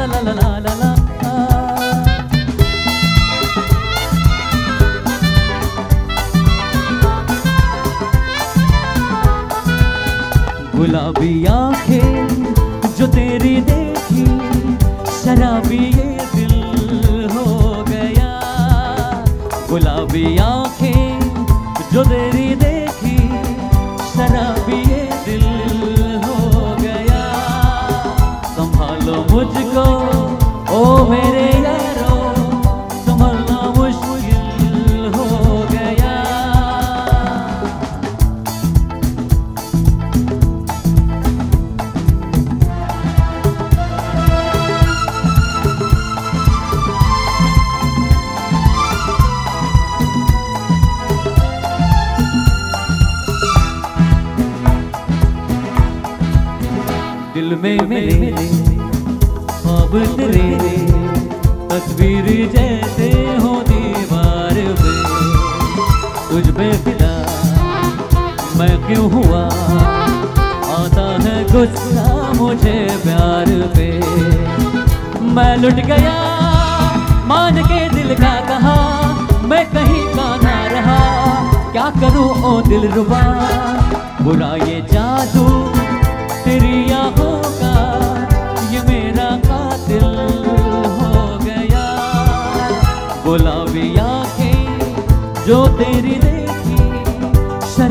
la la la la la la गुलाबी आँखें जो तेरी देखी शराबी दिल में मेरे ख्वाब तेरे तस्वीर जैसे हो दीवार पे तुझ पे फिदा मैं क्यों हुआ? आता है गुस्सा मुझे प्यार पे। मैं लुट गया, मान के दिल का कहा। मैं कहीं का ना रहा। क्या करूँ ओ दिल रुबा? बुरा ये जादू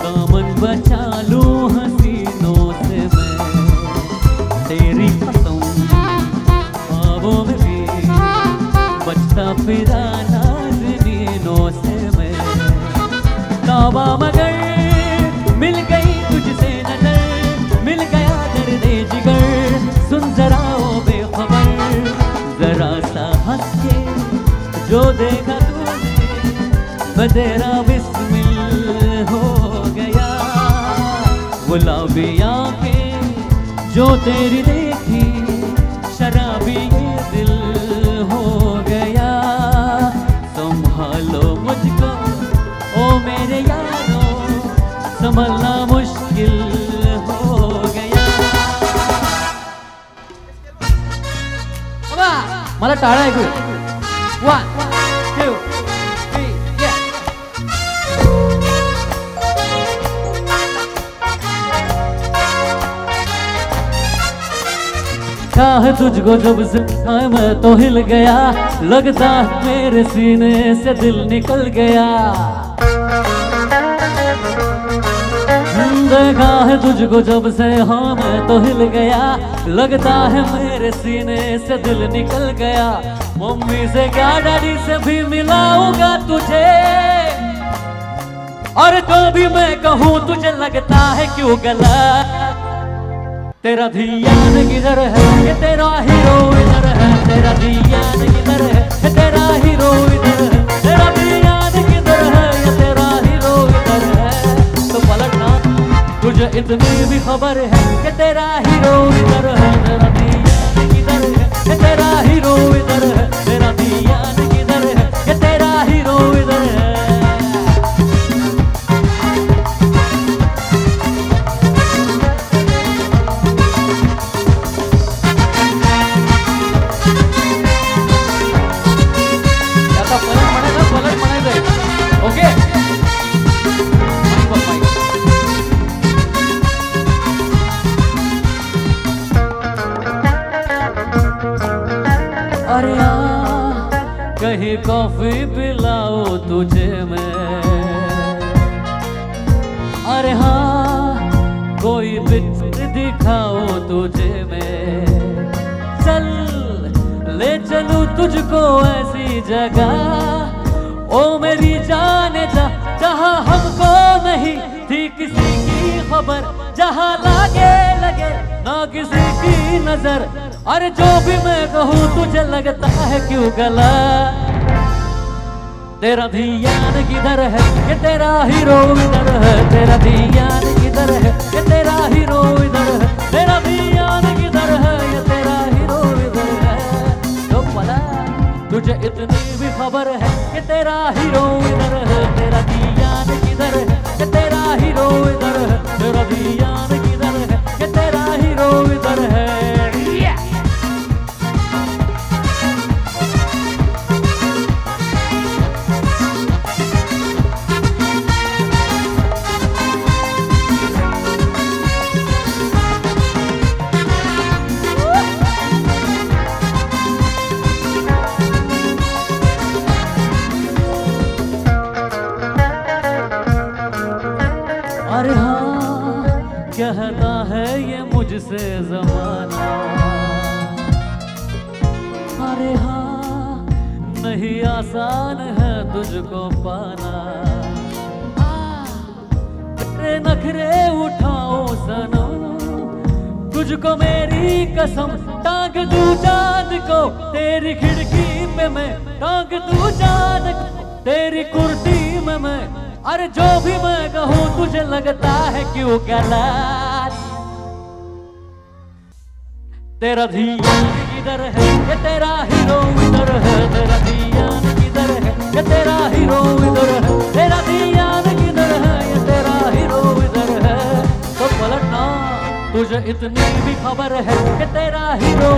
दामन बचा लूँ हसीनों से मैं। तेरी में भी बचता फिरा से मैं। तौबा मगर मिल गई तुझसे नज़र, मिल गया दर्द जिगर। सुन जरा ओ बेखबर, जरा सा हंस के जो देखा तेरा बिस्मिल हो गया। गुलाबिया आँखें जो तेरी देखी, शराबी ये दिल हो गया। संभालो मुझको, ओ मेरे यारो, संभलना मुश्किल हो गया। मला टाळा ऐकू वन टू चाह तुझको जब से हाँ, मैं तो हिल गया। लगता है मेरे सीने से दिल निकल गया। देखा है तुझको जब से हाँ मैं तो हिल गया। लगता है मेरे सीने से दिल निकल गया। मम्मी से क्या डैडी से भी मिलाऊँगा तुझे? और जो भी मैं कहूँ तुझे लगता है क्यों गलत? तेरा धियान किधर है? ये तेरा हीरो इधर है। तेरा धियान किधर है? ये तेरा हीरो इधर है। तेरा धियान किधर है? ये तेरा हीरो इधर है। तो पलटना, तुझे इतनी भी खबर है कि तेरा हीरो इधर है। कहीं कॉफ़ी पिलाओ तुझे मैं। अरे हाँ कोई पिक्चर दिखाओ तुझे मैं। चल, ले चलू तुझको ऐसी जगह। ओ मेरी जाने जा, जहाँ हमको नहीं थी किसी की खबर। जहाँ लागे लगे, ना किसी की नज़र। अरे जो भी मैं कहूँ, तुझे लगता है क्यों गलत? तेरा धियान किधर है? ये तेरा हीरो इधर है। तेरा धियान किधर है? ये तेरा हीरो इधर है। तेरा ध्यान किधर है? ये तेरा हीरो इधर है। तो पता तुझे इतनी भी खबर है कि तेरा हीरो इधर मुझसे जमाना। अरे हाँ नहीं आसान है तुझको पाना। तेरे नखरे उठाओ सनम तुझको मेरी कसम टांग दू चाँद को। तेरी खिड़की में मैं टांग दू चाँद को, तेरी कुर्ती में मैं अरे जो भी मैं कहूँ तुझे लगता है क्यों गलत तेरा ध्यान किधर है? ये तेरा हीरो इधर है, तेरा ध्यान किधर है? ये तेरा हीरो इधर है, तेरा ध्यान किधर है? ये तेरा हीरो इधर है। तो पलटना, तुझे इतनी भी खबर है कि तेरा हीरो